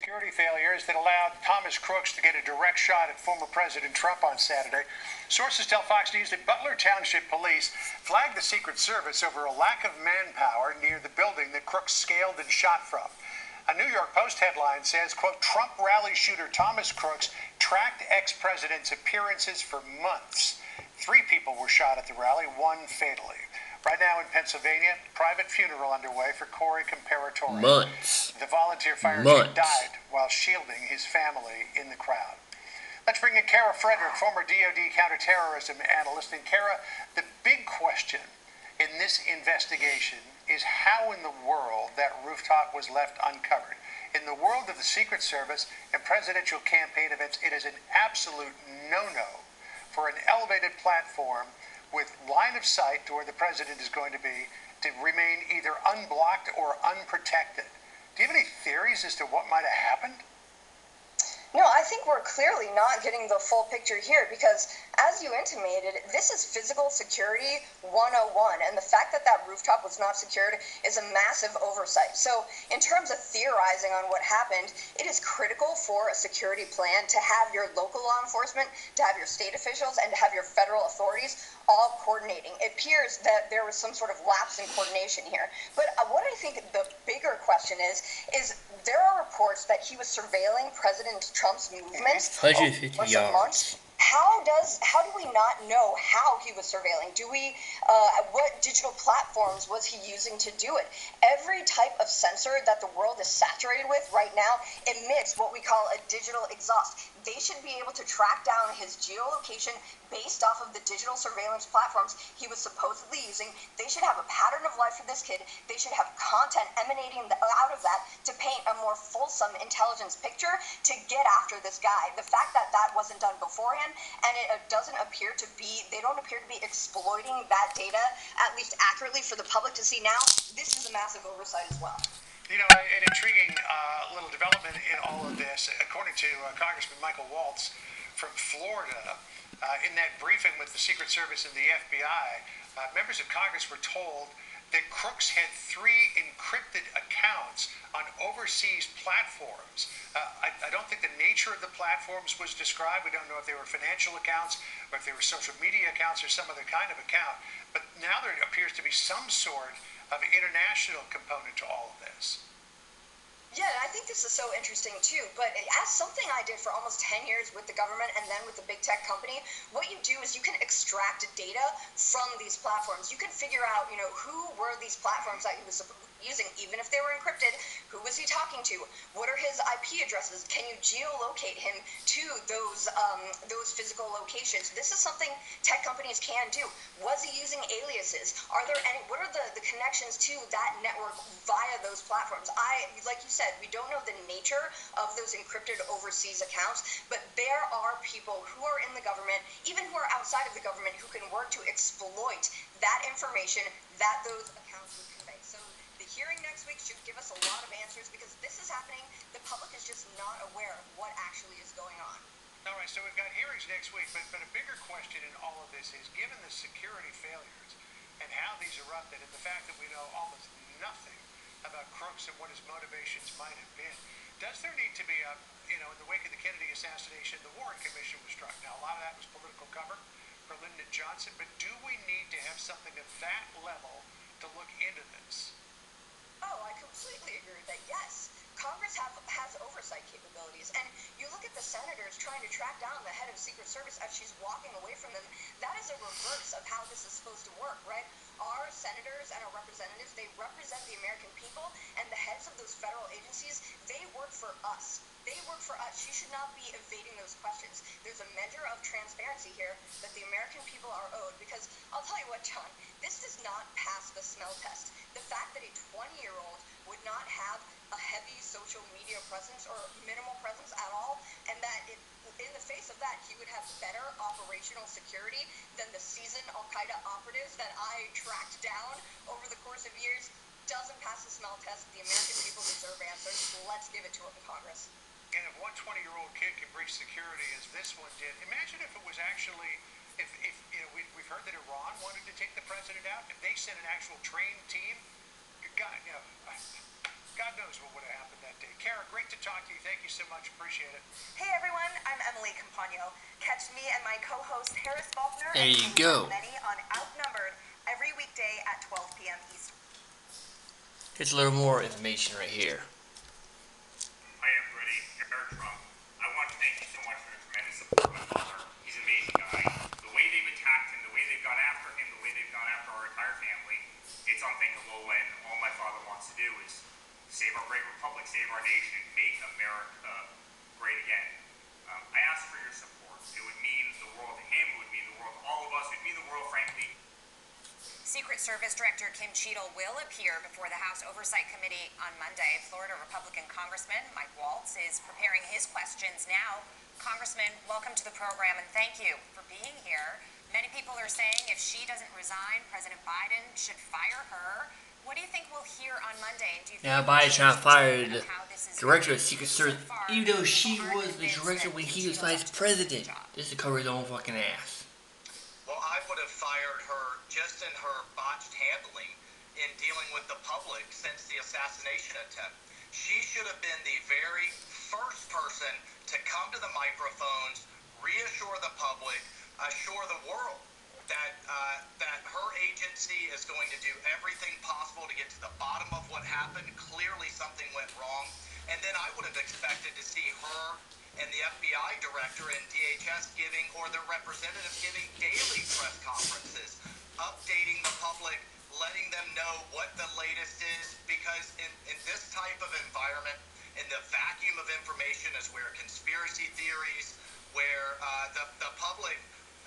Security failures that allowed Thomas Crooks to get a direct shot at former President Trump on Saturday. Sources tell Fox News that Butler Township police flagged the Secret Service over a lack of manpower near the building that Crooks scaled and shot from. A New York Post headline says, quote, Trump rally shooter Thomas Crooks tracked ex-president's appearances for months. Three people were shot at the rally, one fatally. Right now in Pennsylvania, private funeral underway for Corey Comperatore. Months. The volunteer fire Months. chief died while shielding his family in the crowd. Let's bring in Kara Frederick, former DoD counterterrorism analyst. And Kara, the big question in this investigation is how in the world that rooftop was left uncovered. In the world of the Secret Service and presidential campaign events, it is an absolute no-no for an elevated platform with line of sight to where the president is going to be to remain either unblocked or unprotected. Do you have any theories as to what might have happened? No, I think we're clearly not getting the full picture here because, as you intimated, this is physical security 101. And the fact that that rooftop was not secured is a massive oversight. So, in terms of theorizing on what happened, it is critical for a security plan to have your local law enforcement, to have your state officials, and to have your federal authorities all coordinating. It appears that there was some sort of lapse in coordination here. But uh, what I think the bigger question is, is there reports that he was surveilling President Trump's movements 150 over some months. How does how do we not know how he was surveilling? Do we uh, what digital platforms was he using to do it? Every type of sensor that the world is saturated with right now emits what we call a digital exhaust. They should be able to track down his geolocation based off of the digital surveillance platforms he was supposedly using. They should have a pattern of life for this kid. They should have content emanating out of that to paint a more fulsome intelligence picture to get after this guy. The fact that that wasn't done beforehand and it doesn't appear to be, they don't appear to be exploiting that data at least accurately for the public to see now. This is a massive oversight as well. You know, an intriguing uh, little development in all of this, according to uh, Congressman Michael Waltz from Florida, uh, in that briefing with the Secret Service and the FBI, uh, members of Congress were told that Crooks had three encrypted accounts on overseas platforms. Uh, I, I don't think the nature of the platforms was described. We don't know if they were financial accounts or if they were social media accounts or some other kind of account. But now there appears to be some sort of international component to all of this. Yeah, I think this is so interesting too. But as something I did for almost 10 years with the government and then with the big tech company, what you do is you can extract data from these platforms. You can figure out, you know, who were these platforms that you was using, even if they were encrypted. He talking to? What are his IP addresses? Can you geolocate him to those um, those physical locations? This is something tech companies can do. Was he using aliases? Are there any? What are the, the connections to that network via those platforms? I, like you said, we don't know the nature of those encrypted overseas accounts, but there are people who are in the government, even who are outside of the government, who can work to exploit that information that those week should give us a lot of answers because this is happening. The public is just not aware of what actually is going on. All right, so we've got hearings next week, but, but a bigger question in all of this is given the security failures and how these erupted and the fact that we know almost nothing about Crooks and what his motivations might have been, does there need to be a, you know, in the wake of the Kennedy assassination, the Warren Commission was struck. Now, a lot of that was political cover for Lyndon Johnson, but do we need to have something of that level to look into this? Oh, I completely agree with that. Yes, Congress have, has oversight capabilities, and you look at the senators trying to track down the head of Secret Service as she's walking away from them. That is a reverse of how this is supposed to work, right? Our senators and our representatives, they represent the American people, and the heads of those federal agencies, they work for us. They work for us. She should not be evading those questions. There's a measure of transparency here that the American people are owed. Because I'll tell you what, John, this does not pass the smell test. The fact that a 20 year old operational security than the seasoned Al Qaeda operatives that I tracked down over the course of years, doesn't pass the smell test. The American people deserve answers. Let's give it to them in Congress. And if one 20 year old kid can breach security as this one did, imagine if it was actually, if, if you know, we, we've heard that Iran wanted to take the president out. If they sent an actual trained team, God, you know, God knows what would have happened that day. Kara, great to talk to you. Thank you so much. Appreciate it. Hey everyone, I'm Emily Compagno. Catch me and my co-host Harris Faulkner There you Kate go. Many on Outnumbered every weekday at 12 p.m. Eastern. Here's a little more information right here. Hi everybody, Eric Trump. I want to thank you so much for the tremendous support of my father. He's an amazing guy. The way they've attacked him, the way they've gone after him, the way they've gone after our entire family, it's unthinkable when all my father wants to do is save our great republic, save our nation, make America great again. Um, I ask for your support. It would mean the world to him, it would mean the world to all of us, it would mean the world, frankly, Secret Service Director Kim Cheatle will appear before the House Oversight Committee on Monday. Florida Republican Congressman Mike Waltz is preparing his questions now. Congressman, welcome to the program and thank you for being here. Many people are saying if she doesn't resign, President Biden should fire her. What do you think we'll hear on Monday? And do you Now think Biden's trying to fire the how this is director of? Secret Service, far, even though she was the director when he was vice has to do a good president. job. Just to cover his own fucking ass. Well, I would have fired her just in her botched handling in dealing with the public since the assassination attempt. She should have been the very first person to come to the microphones, reassure the public, assure the world that uh, that her agency is going to do everything possible to get to the bottom of what happened. Clearly, something went wrong, and then I would have expected to see her and the FBI director and DHS giving, or their representatives giving daily press conferences, updating the public, letting them know what the latest is, because in, in this type of environment, in the vacuum of information is where conspiracy theories, where uh, the, the public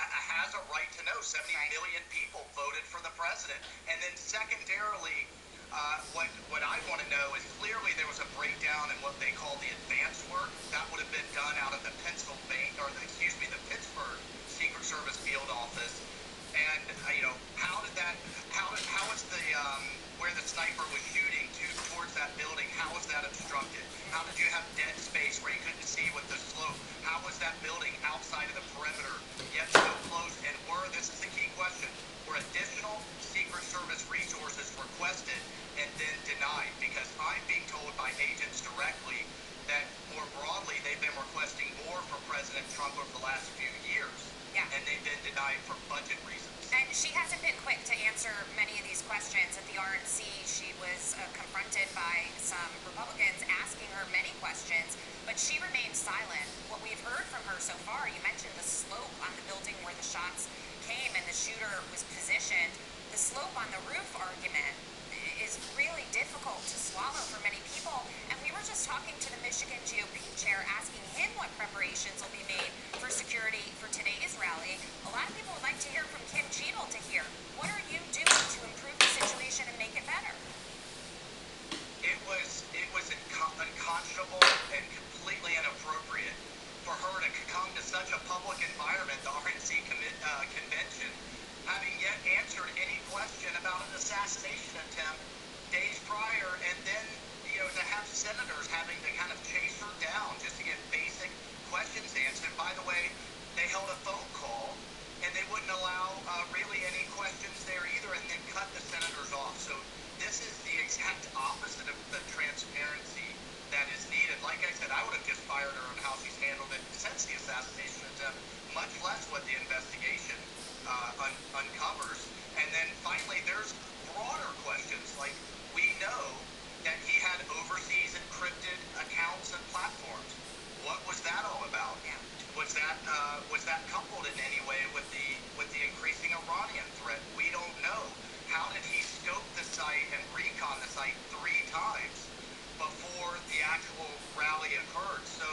has a right to know 70 Right. million people voted for the president. And then secondarily, uh, what what I want to know is clearly there was a breakdown in what they call the advance work that would have been done out of the Pennsylvania or the, excuse me the Pittsburgh Secret Service field office. And uh, you know how did that how did how was the um, where the sniper was shooting to towards that building? How was that obstructed? How did you have dead space where you couldn't see with the slope? How was that building outside of the perimeter yet so close? And were this is the key question: were additional Secret Service resources requested and then denied? Because I'm being told by agents directly that more broadly they've been requesting more for President Trump over the last few years, Yeah. and they've been denied for budget reasons. And she hasn't been quick to answer many of these questions. At the RNC, she was uh, confronted by some um, Republicans asking her many questions, but she remained silent. What we've heard from her so far, you mentioned the slope on the building where the shots came and the shooter was positioned. The slope on the roof argument is really difficult to swallow for many people. And we were just talking to the Michigan GOP chair, asking him what preparations will be made for security for today's rally. A lot of people would like to hear from Kim Cheatle to hear what are you doing to improve the situation and make it better? it was it was inco- unconscionable and completely inappropriate for her to c- come to such a public environment, the RNC commi- uh, convention, having yet answered any question about an assassination attempt days prior, and then you know to have senators having to kind of chase her down just to get basic questions answered. By the way, they held a phone call and they wouldn't allow uh, really any questions there either, and then cut the senators off. So this is the exact opposite of the transparency that is needed. Like I said, I would have just fired her on how she's handled it since the assassination attempt, much less what the investigation uh, un- uncovers. And then finally, there's broader questions like we know that he had overseas encrypted accounts and platforms. What was that all about? Yeah. Was that uh, was that coupled in any way with the with the increasing Iranian threat? We don't know. How did he scope the site and recon the site three times before the actual rally occurred? So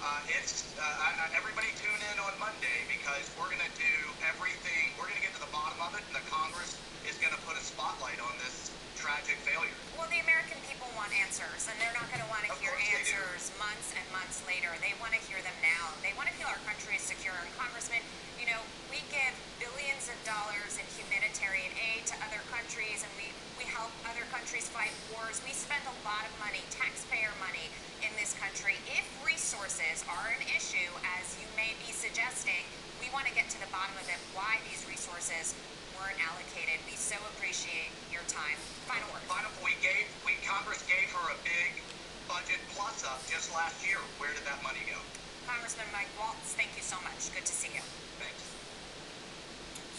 uh, it's uh, I, I, everybody tune in on Monday because we're going to do everything. We're going to get to the bottom of it, and the Congress is going to put a spotlight on this tragic failure. Well, the American people want answers, and they're not going to want to Of hear course they do. answers months and months later. They want to hear them now. They want to feel our country is secure. And Congressman, you know, we give billions of dollars in humanitarian aid to other countries, and we we help other countries fight wars. We spend a lot of money, taxpayer money, in this country. If resources are an issue, as you may be suggesting, we want to get to the bottom of it. Why these resources were weren't allocated. We so appreciate your time. Final word. Final, we gave, we, Congress gave her a big budget plus up just last year. Where did that money go? Congressman Mike Waltz, thank you so much. Good to see you. Thanks.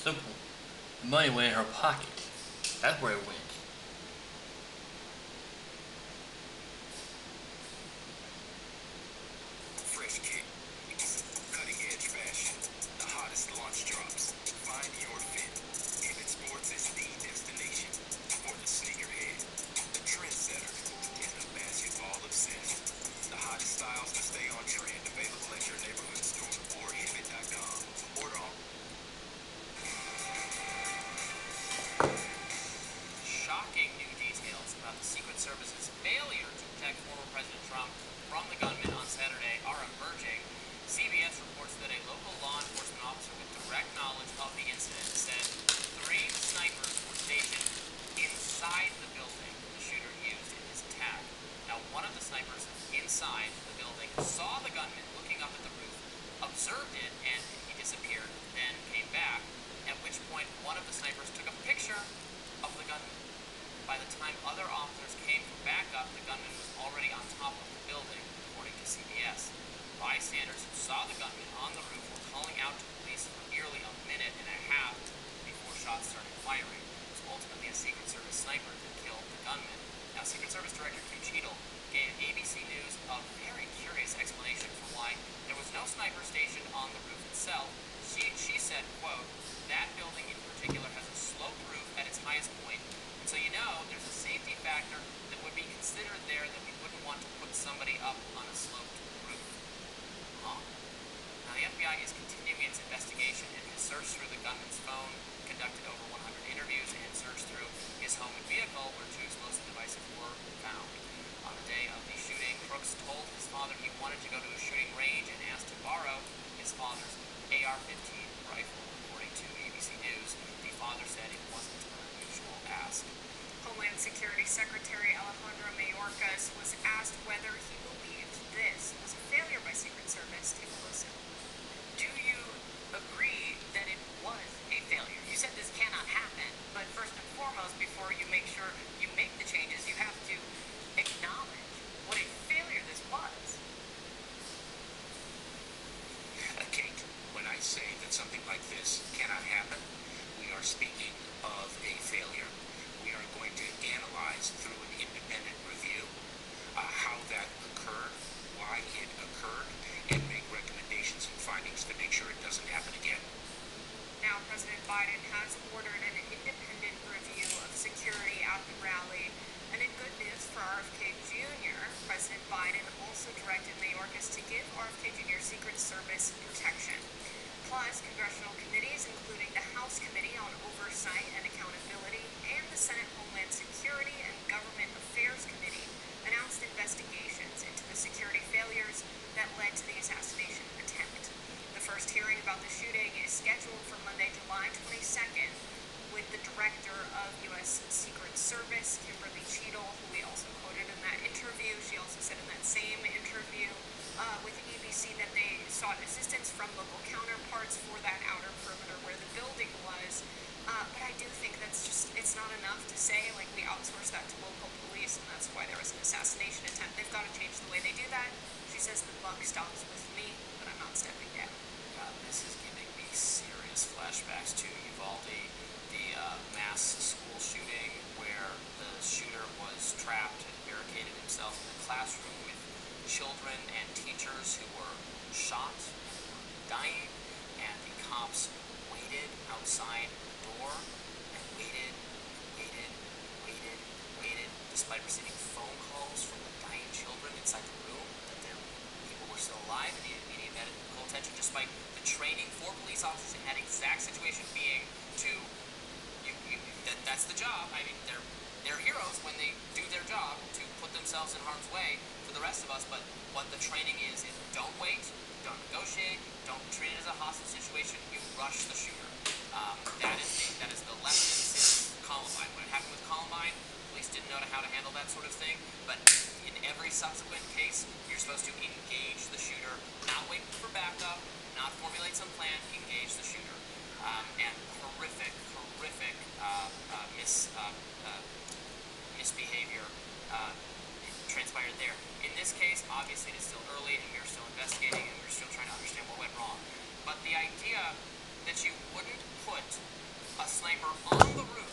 Simple. Money went in her pocket. That's where it went. Speaking of a failure. We are going to analyze through an independent review uh, how that occurred, why it occurred, and make recommendations and findings to make sure it doesn't happen again. Now, President Biden has ordered an independent review of security at the rally. And in good news for RFK Jr., President Biden also directed Mayorkas to give RFK Jr. Secret Service protection. Plus, congressional committees, including the House Committee on Oversight and Accountability and the Senate Homeland Security and Government Affairs Committee, announced investigations into the security failures that led to the assassination attempt. The first hearing about the shooting is scheduled for Monday, July 22nd, with the director of U.S. Secret Service, Kimberly Cheatle, who we also quoted in that interview. She also said in that same interview uh, with ABC that they sought assistance from local counterparts for that outer perimeter where the building was. Uh, but I do think that's just, it's not enough to say, like, we outsource that to local police and that's why there was an assassination attempt. They've got to change the way they do that. She says the buck stops with me, but I'm not stepping down. God, this is giving me serious flashbacks to Uvalde, mass school shooting where the shooter was trapped and barricaded himself in a classroom with children and teachers who were shot and were dying, and the cops waited outside the door and waited, waited, waited, waited, despite receiving phone calls from the dying children inside the room that their people were still alive and needed immediate medical attention, despite the training for police officers in that exact situation being to that's the job. I mean, they're they're heroes when they do their job to put themselves in harm's way for the rest of us. But what the training is is don't wait, don't negotiate, don't treat it as a hostage situation. You rush the shooter. Um, that is the, that is the lesson since Columbine. When it happened with Columbine, police didn't know how to handle that sort of thing. But in every subsequent case, you're supposed to engage the shooter, not wait for backup, not formulate some plan, engage the shooter. Um, and horrific, horrific uh, mis, uh, uh, misbehavior uh, transpired there. In this case, obviously, it is still early, and we are still investigating, and we're still trying to understand what went wrong. But the idea that you wouldn't put a sniper on the roof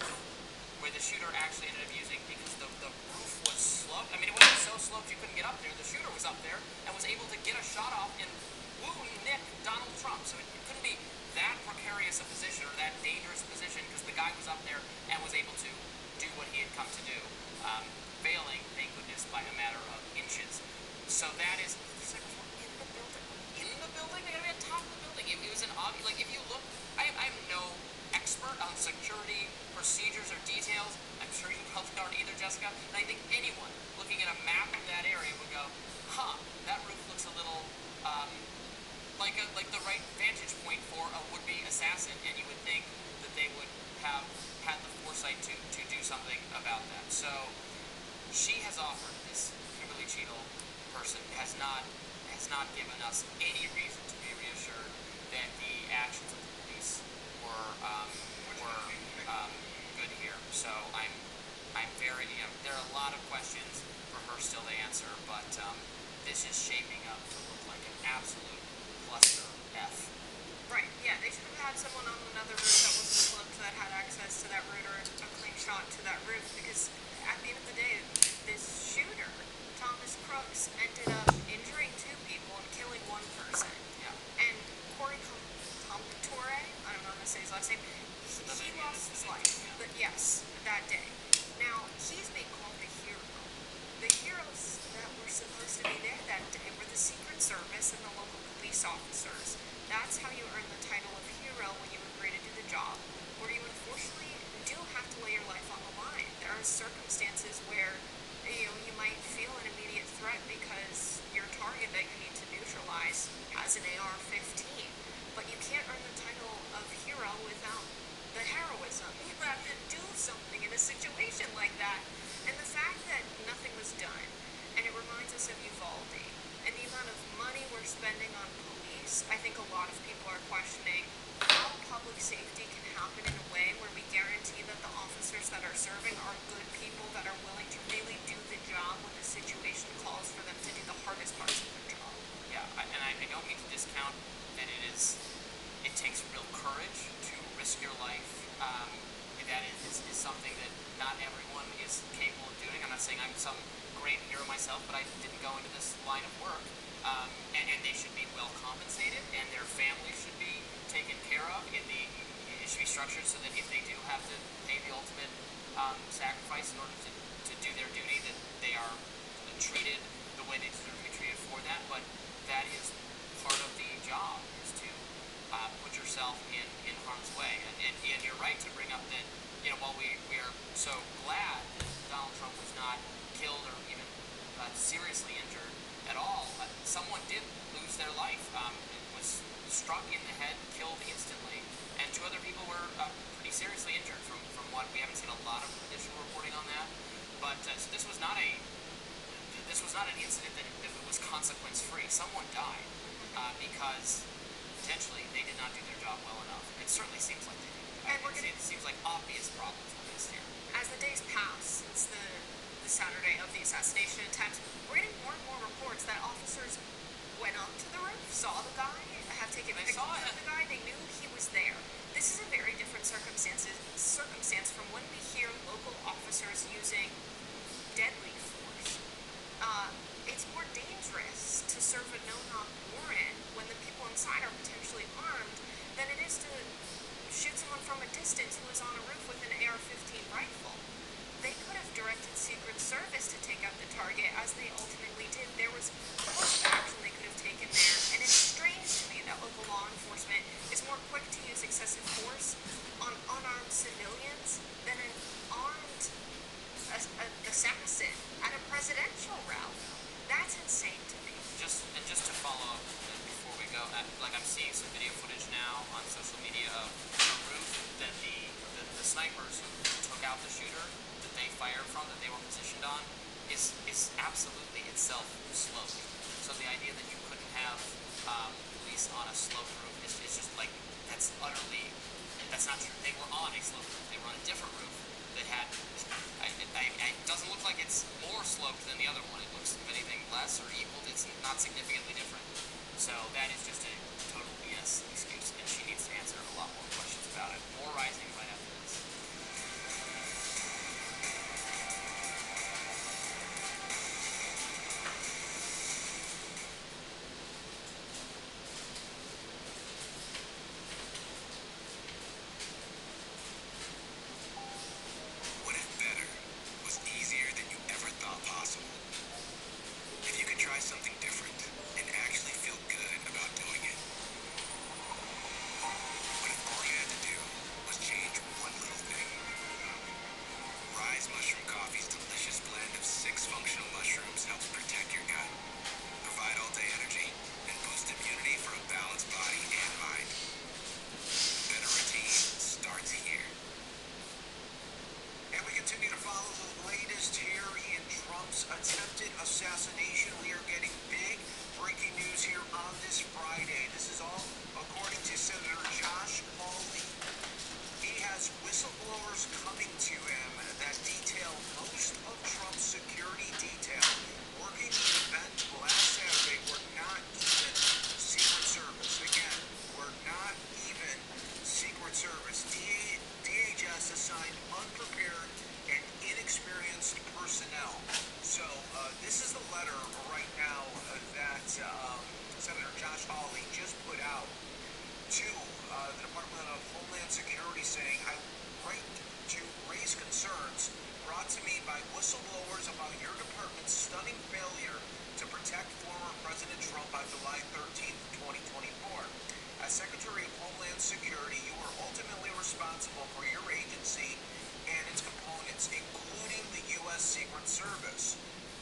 where the shooter actually ended up using because the, the roof was sloped. I mean, it wasn't so sloped you couldn't get up there. The shooter was up there and was able to get a shot off and wound Nick Donald Trump. So it, it couldn't be that precarious a position or that dangerous position because the guy was up there and was able to do what he had come to do, um, failing, thank goodness, by a matter of inches. So that is in the building. In the building? They gotta be on top of the building. It, it was an obvious. Like if you look, I, I'm no expert on security procedures or details. I'm sure you probably aren't either, Jessica. And I think anyone looking at a map of that area would go, huh, that roof looks a little um, like a, like the right vantage point for a would-be assassin, and you would think that they would have had the foresight to, to do something about that. So she has offered this Kimberly Cheatle person has not has not given us any reason to be reassured that the actions of the police were um, were um, good here. So I'm I'm very you know, there are a lot of questions for her still to answer, but um, this is shaping up to look like an absolute cluster F. Right, yeah, they should have had someone on another roof that wasn't sloped that had access to that route or a clean shot to that roof because at the end of the day, this shooter, Thomas Crooks, ended up injuring two people and killing one person. Yeah. And Corey Com- Comptore, I don't know how to say his last name, he, he lost his life. But yes, that day. Now, he's being called a hero. The heroes that were supposed to be there that day were the Secret Service and the local police officers. That's how you earn the title of hero when you agree to do the job, or you unfortunately do have to lay your life on the line. There are circumstances where you know you might feel an immediate threat because your target that you need to neutralize has an AR-15, but you can't earn the title of hero without the heroism. You have to do something in a situation like that, and the fact that nothing was done, and it reminds us of Uvalde and the amount of money we're spending on police. I think a lot of people are questioning how public safety can happen in a way where we guarantee that the officers that are serving are good people that are willing to really do the job when the situation calls for them to do the hardest parts of their job. Yeah, I, and I, I don't mean to discount that it is, it takes real courage to risk your life. Um, that is, is, is something that not everyone is capable of doing. I'm not saying I'm some great hero myself, but I didn't go into this line of work. Um, and, and they should be well compensated, and their families should be taken care of. In the, it should be so that if they do have to pay the ultimate um, sacrifice in order to, to do their duty, that they are treated the way they deserve to be treated for that. But that is part of the job is to uh, put yourself in, in harm's way. And, and, and you're right to bring up that, you know, while we, we are so glad that Donald Trump was not killed or even uh, seriously injured at all, uh, someone did lose their life. Um, was struck in the head, killed instantly, and two other people were uh, pretty seriously injured from, from what we haven't seen a lot of additional reporting on that. But uh, so this was not a this was not an incident that, that was consequence free. Someone died uh, because potentially they did not do their job well enough. It certainly seems like they did. And we're gonna- it seems like obvious problems were missed here. As the days pass since the, the Saturday of the assassination attempt, we're getting more and more reports that officers went up to the roof, saw the guy, have taken They pictures of the guy, they knew he was there. This is a very different circumstances circumstance from when we hear local officers using deadly force. Uh, it's more dangerous to serve a no-knock warrant when the people inside are potentially armed than it is to shoot someone from a distance who is on a roof with an AR-15 rifle. They could have directed Secret Service to take out the target, as they ultimately did. There was course action they could have taken there, and it's strange that is just a total BS excuse. Senator Josh Hawley just put out to uh, the Department of Homeland Security saying, I write to raise concerns brought to me by whistleblowers about your department's stunning failure to protect former President Trump on July 13, 2024. As Secretary of Homeland Security, you are ultimately responsible for your agency and its components, including the U.S. Secret Service.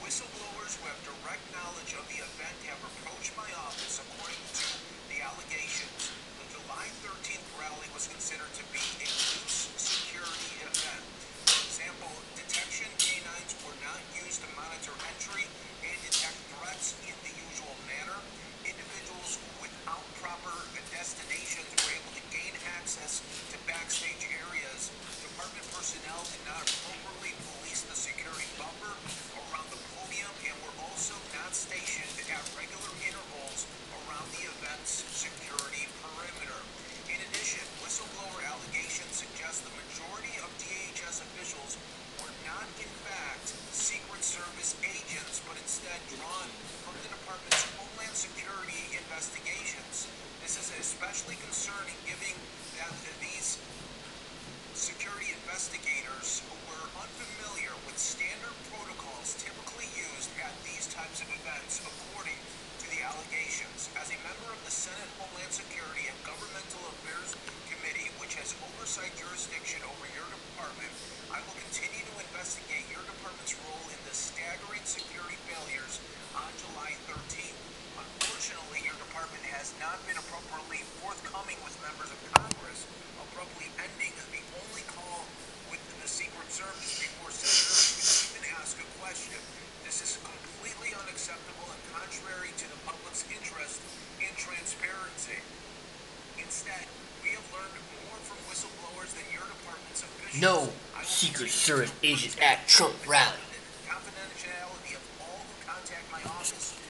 Whistleblowers who have direct knowledge of the event have approached my office according to the allegations. The July 13th rally was considered to be a loose security event. For example, detection canines were not used to monitor entry and detect threats in Senate Homeland Security and Governmental Affairs Committee, which has oversight jurisdiction over your department, I will continue to investigate your department's role in the staggering security failures on July 13th. Unfortunately, your department has not been appropriately forthcoming with members of Congress. No Secret Service agents at Trump rally.